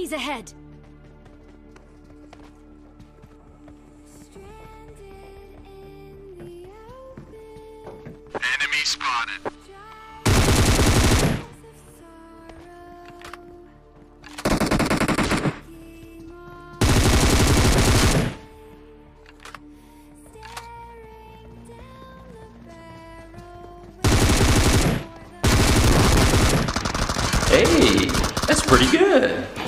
Enemies ahead! Enemy spotted. Hey, that's pretty good.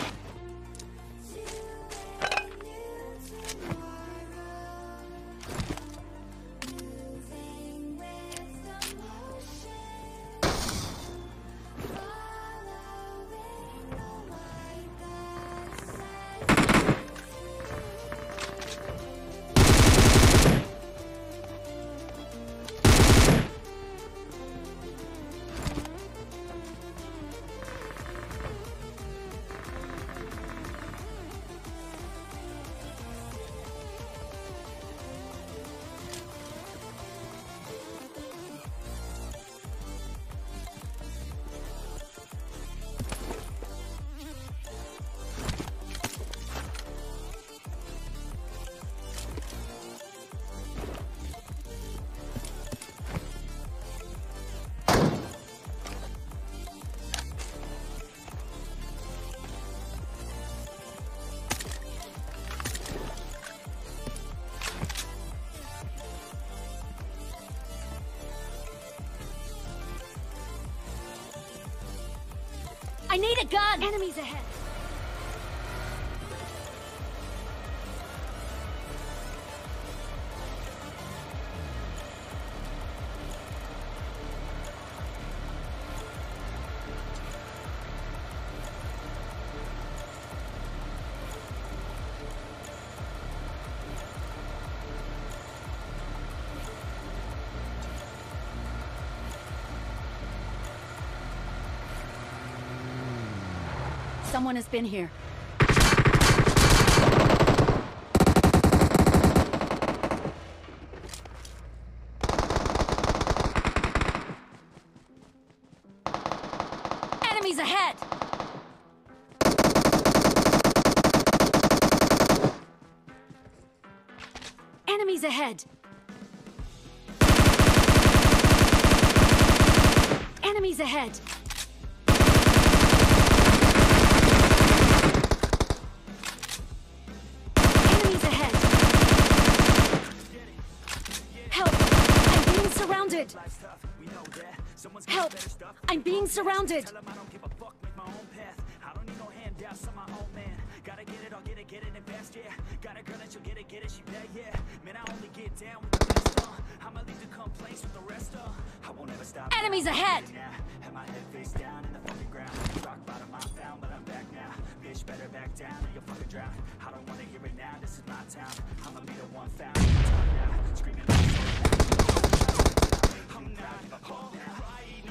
I need a gun! Enemies ahead! Someone has been here. Enemies ahead! Enemies ahead! Enemies ahead! My own man. Gotta get it, I'll get it, get it yeah. Got a girl that she'll get it, get it, she bad, yeah. Man, I only get down with the best, uh. I'ma leave the complaints with the rest, uh. I won't ever stop. Enemies ahead! Have my head face down in the fucking ground. Rock bottom, I found, but I'm back now. Bitch, better back down or you'll fucking drown. I don't wanna hear it now, this is my town. I'ma be the one found. Screaming like I'm not no,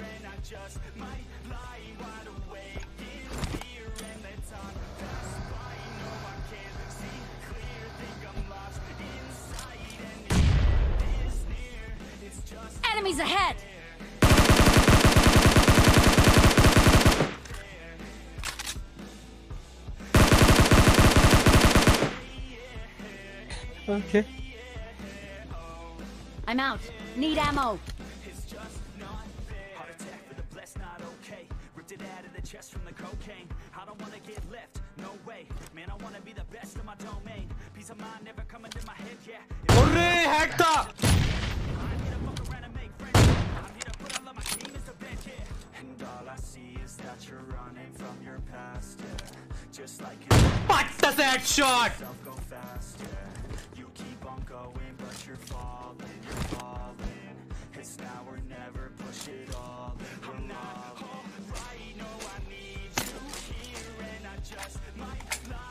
and I just might lie wide awake in fear, and let time pass by. No, I can't see clear, think I'm lost inside, and the end is near. It's just Enemies ahead! Okay. I'm out. Need ammo. The blessed, not okay. Ripped it out of the chest from the cocaine. I don't wanna get left, no way. Man, I wanna be the best in my domain. Peace of mind never coming to my head, yeah. I'm here to fuck around and make friends. I'm here to put all of my demons to bed, yeah. And all I see is that you're running from your past, yeah. Just like you What does that shot? yourself go fast, yeah. You keep on going, but you're falling, you're falling. It's now or never, push it all. I'm not alright, no, I need you here, and I just might lie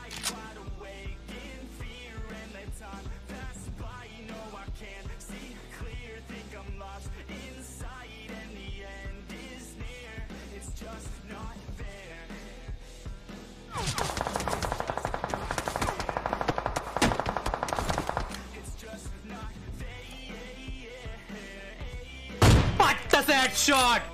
What does that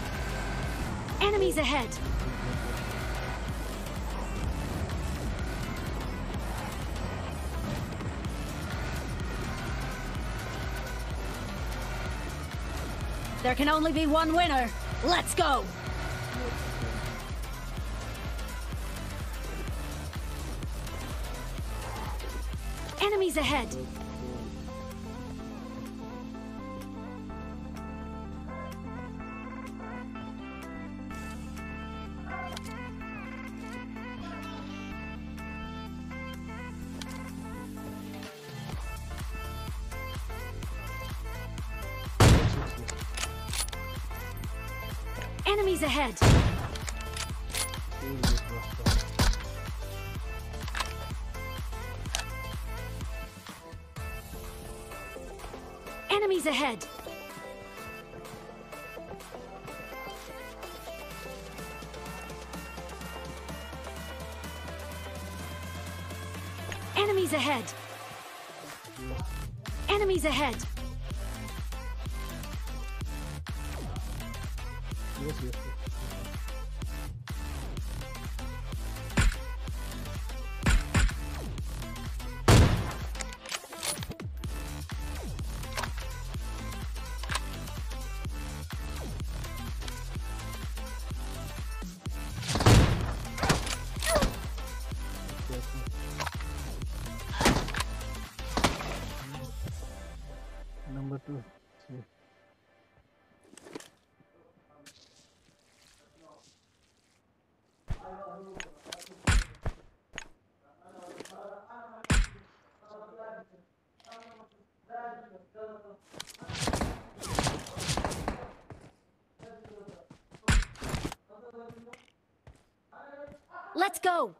Enemies ahead! There can only be one winner. Let's go! Enemies ahead! Enemies ahead! Enemies ahead! Enemies ahead! Enemies ahead! Number Let's go!